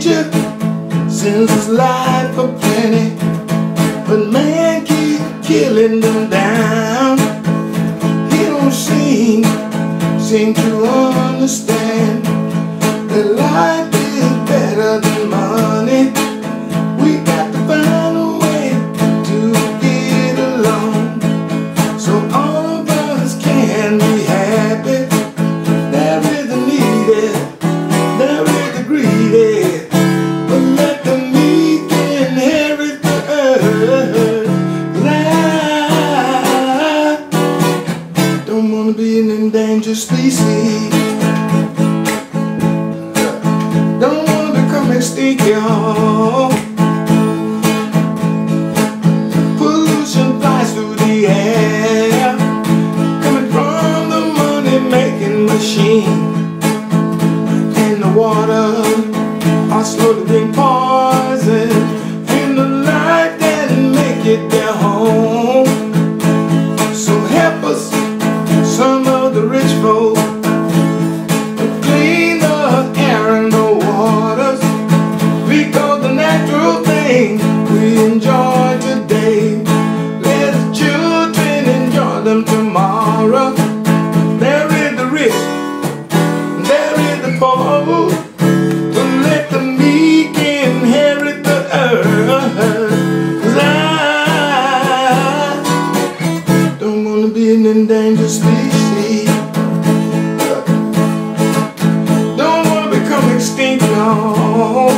nature sends his life for plenty, but man keep killing them down. He don't seem seem to understand that life endangered species. Don't wanna become extinct, y'all. Pollution flies through the air, coming from the money-making machine. And the water are slowly being poisoned, be an endangered species. Don't wanna become extinct, no.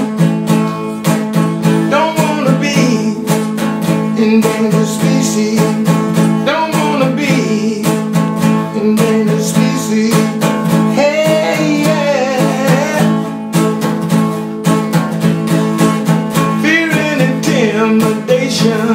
Don't wanna be endangered species. Don't wanna be endangered species. Hey, yeah. Fear and intimidation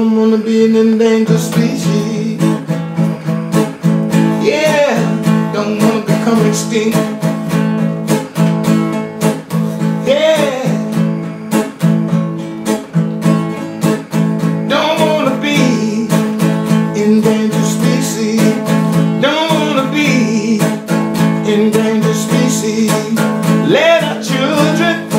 don't wanna be an endangered species. Yeah, don't wanna become extinct. Yeah, don't wanna be endangered species. Don't wanna be endangered species. Let our children.